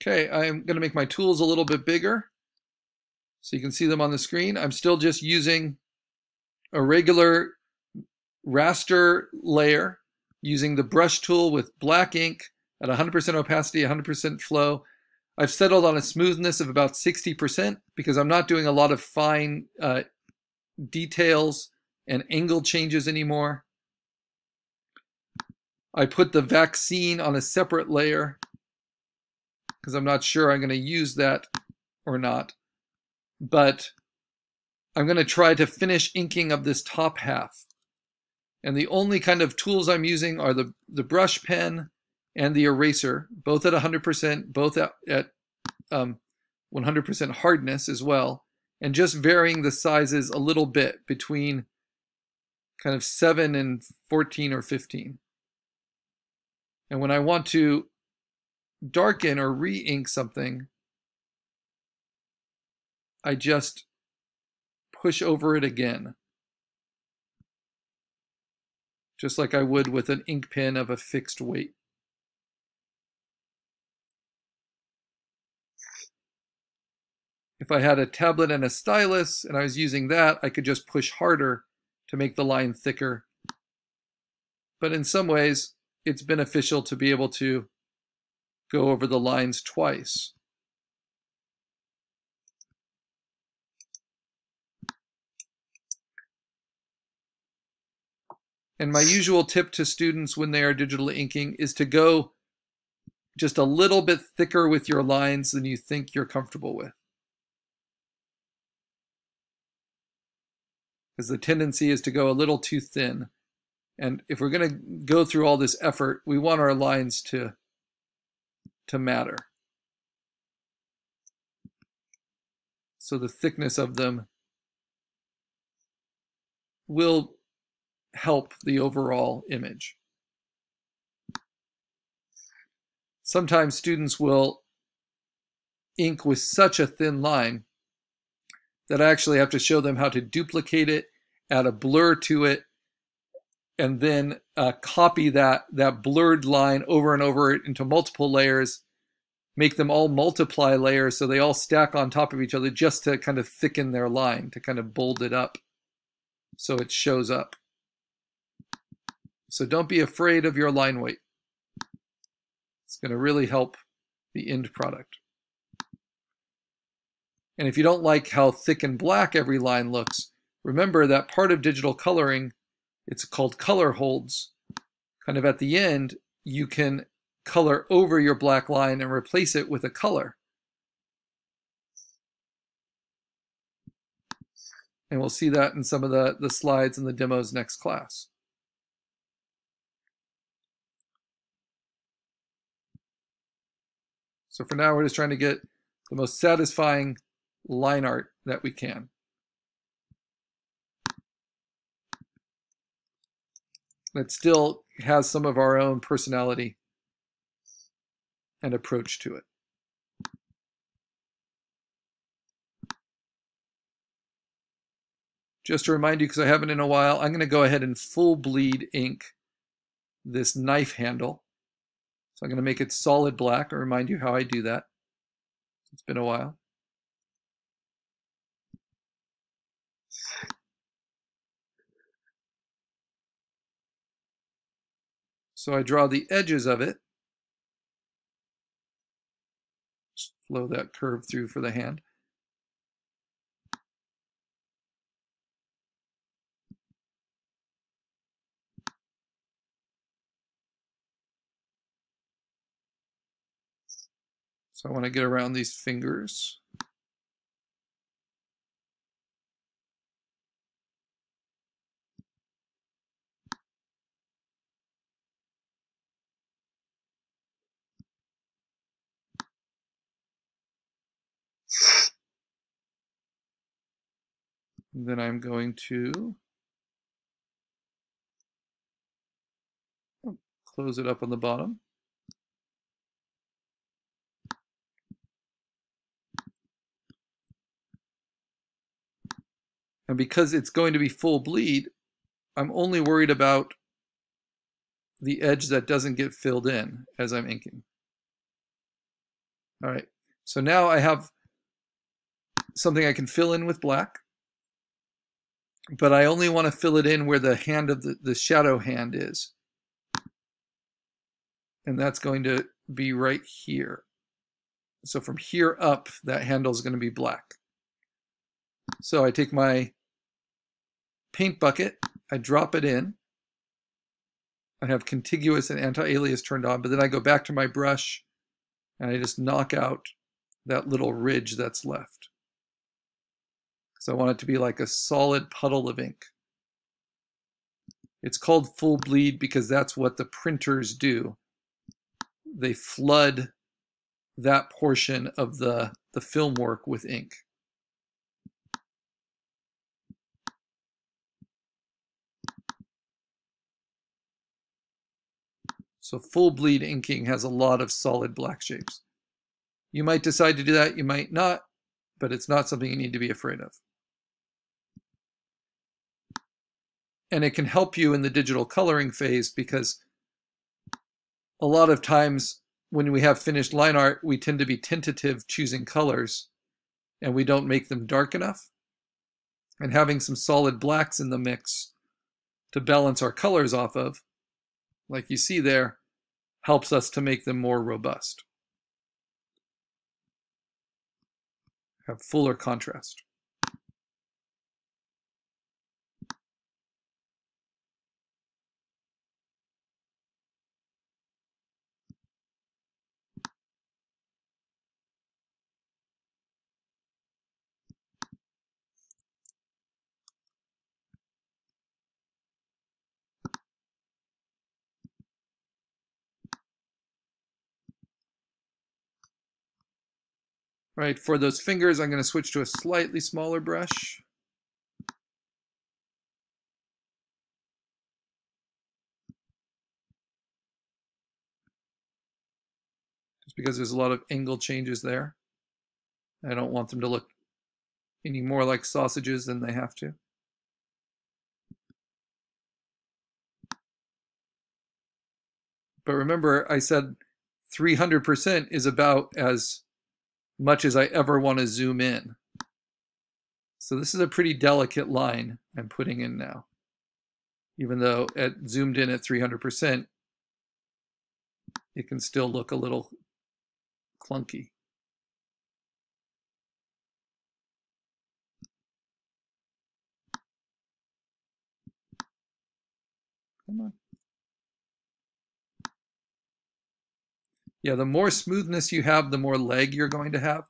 Okay, I'm going to make my tools a little bit bigger so you can see them on the screen. I'm still just using a regular raster layer using the brush tool with black ink at 100% opacity, 100% flow. I've settled on a smoothness of about 60% because I'm not doing a lot of fine uh, details and angle changes anymore. I put the vaccine on a separate layer because I'm not sure I'm going to use that or not. But I'm going to try to finish inking of this top half. And the only kind of tools I'm using are the, the brush pen and the eraser, both at 100%, both at, at um, 100% hardness as well, and just varying the sizes a little bit between kind of 7 and 14 or 15. And when I want to darken or re-ink something, I just push over it again. Just like I would with an ink pen of a fixed weight. If I had a tablet and a stylus and I was using that, I could just push harder to make the line thicker. But in some ways, it's beneficial to be able to go over the lines twice. And my usual tip to students when they are digital inking is to go just a little bit thicker with your lines than you think you're comfortable with. Because the tendency is to go a little too thin. And if we're going to go through all this effort, we want our lines to, to matter. So the thickness of them will help the overall image. Sometimes students will ink with such a thin line that I actually have to show them how to duplicate it, add a blur to it, and then uh, copy that, that blurred line over and over into multiple layers, make them all multiply layers so they all stack on top of each other just to kind of thicken their line, to kind of bold it up so it shows up. So don't be afraid of your line weight. It's going to really help the end product. And if you don't like how thick and black every line looks, remember that part of digital coloring it's called color holds. Kind of at the end, you can color over your black line and replace it with a color. And we'll see that in some of the, the slides and the demos next class. So for now, we're just trying to get the most satisfying line art that we can. That still has some of our own personality and approach to it. Just to remind you, because I haven't in a while, I'm going to go ahead and full bleed ink this knife handle. So I'm going to make it solid black and remind you how I do that. It's been a while. So I draw the edges of it. Just flow that curve through for the hand. So I want to get around these fingers. Then I'm going to oh, close it up on the bottom. And because it's going to be full bleed, I'm only worried about the edge that doesn't get filled in as I'm inking. All right, so now I have something I can fill in with black, but I only want to fill it in where the hand of the, the shadow hand is. And that's going to be right here. So from here up, that handle is going to be black. So I take my paint bucket, I drop it in. I have contiguous and anti-alias turned on, but then I go back to my brush and I just knock out that little ridge that's left. So I want it to be like a solid puddle of ink. It's called full bleed because that's what the printers do. They flood that portion of the, the film work with ink. So full bleed inking has a lot of solid black shapes. You might decide to do that, you might not, but it's not something you need to be afraid of. And it can help you in the digital coloring phase because a lot of times when we have finished line art, we tend to be tentative choosing colors and we don't make them dark enough. And having some solid blacks in the mix to balance our colors off of, like you see there, helps us to make them more robust. Have fuller contrast. Right, for those fingers, I'm going to switch to a slightly smaller brush. Just because there's a lot of angle changes there. I don't want them to look any more like sausages than they have to. But remember, I said 300% is about as much as I ever want to zoom in. So this is a pretty delicate line I'm putting in now. Even though at zoomed in at 300%, it can still look a little clunky. Come on. Yeah, the more smoothness you have, the more leg you're going to have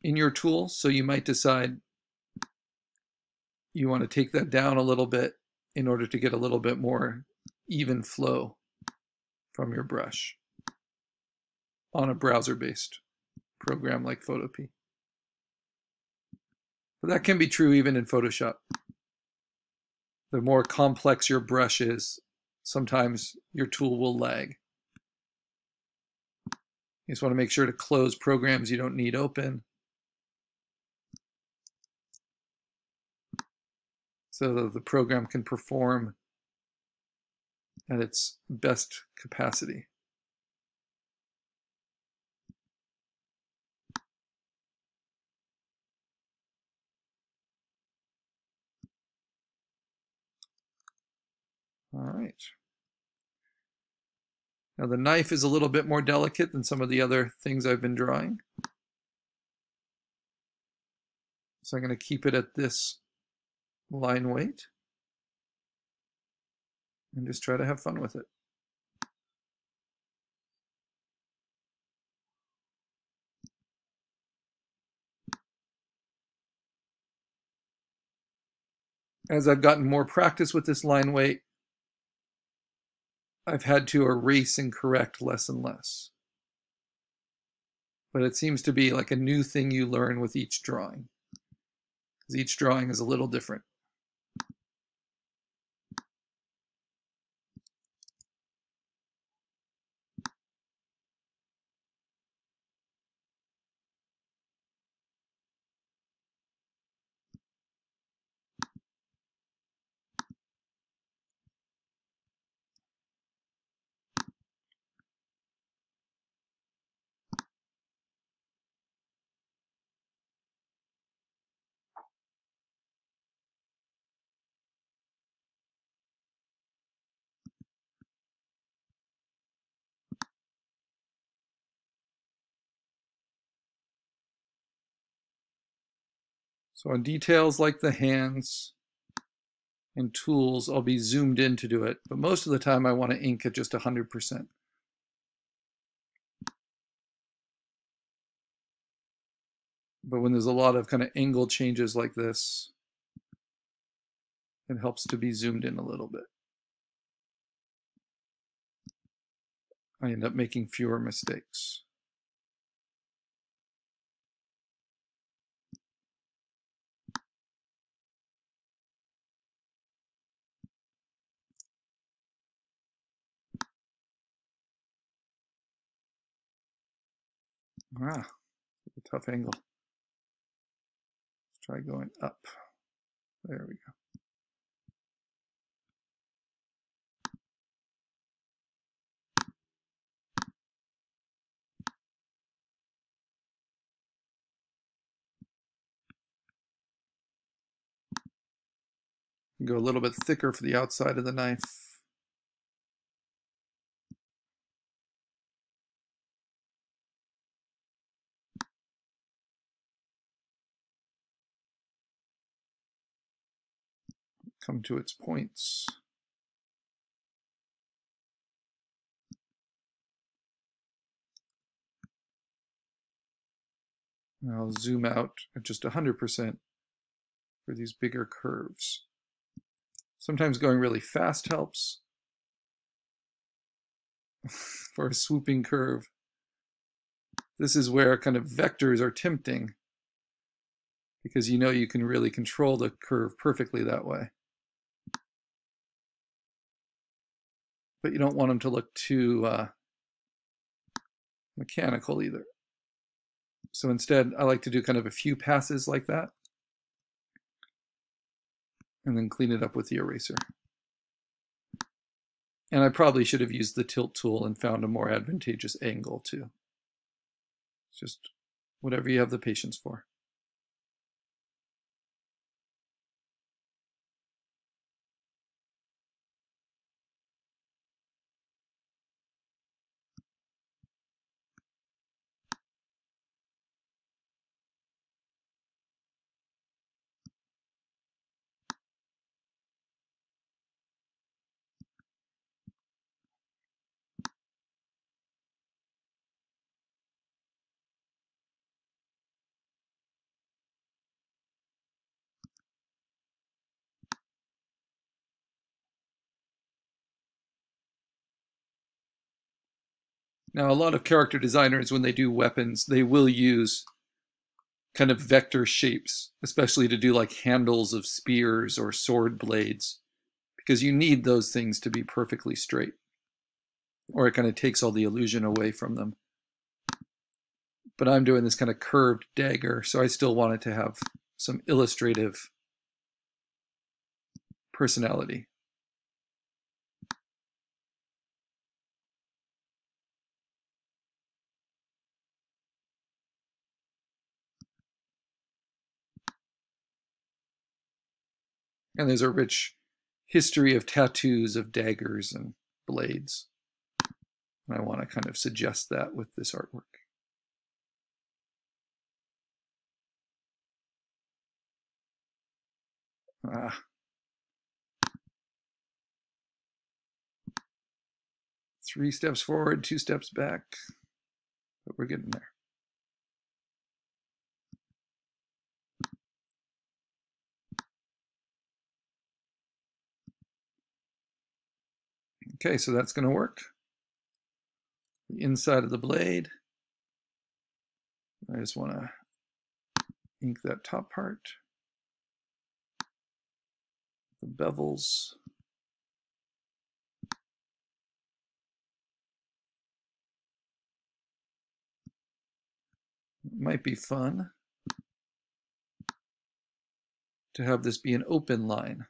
in your tool. So you might decide you want to take that down a little bit in order to get a little bit more even flow from your brush on a browser-based program like Photopea. But that can be true even in Photoshop. The more complex your brush is, sometimes your tool will lag. You just want to make sure to close programs you don't need open. So that the program can perform at its best capacity. All right. Now the knife is a little bit more delicate than some of the other things I've been drawing. So I'm going to keep it at this line weight and just try to have fun with it. As I've gotten more practice with this line weight, I've had to erase and correct less and less. But it seems to be like a new thing you learn with each drawing. Because each drawing is a little different. So on details like the hands and tools, I'll be zoomed in to do it, but most of the time I want to ink at just 100%. But when there's a lot of kind of angle changes like this, it helps to be zoomed in a little bit. I end up making fewer mistakes. Ah, a tough angle. Let's try going up. There we go. Go a little bit thicker for the outside of the knife. Come to its points. I'll zoom out at just 100% for these bigger curves. Sometimes going really fast helps for a swooping curve. This is where kind of vectors are tempting because you know you can really control the curve perfectly that way. But you don't want them to look too uh, mechanical either. So instead, I like to do kind of a few passes like that and then clean it up with the eraser. And I probably should have used the tilt tool and found a more advantageous angle too. It's just whatever you have the patience for. Now, a lot of character designers, when they do weapons, they will use kind of vector shapes, especially to do like handles of spears or sword blades, because you need those things to be perfectly straight, or it kind of takes all the illusion away from them. But I'm doing this kind of curved dagger, so I still want it to have some illustrative personality. And there's a rich history of tattoos of daggers and blades. And I want to kind of suggest that with this artwork. Ah. Three steps forward, two steps back, but we're getting there. Okay, so that's going to work. The inside of the blade. I just want to ink that top part. The bevels. It might be fun to have this be an open line.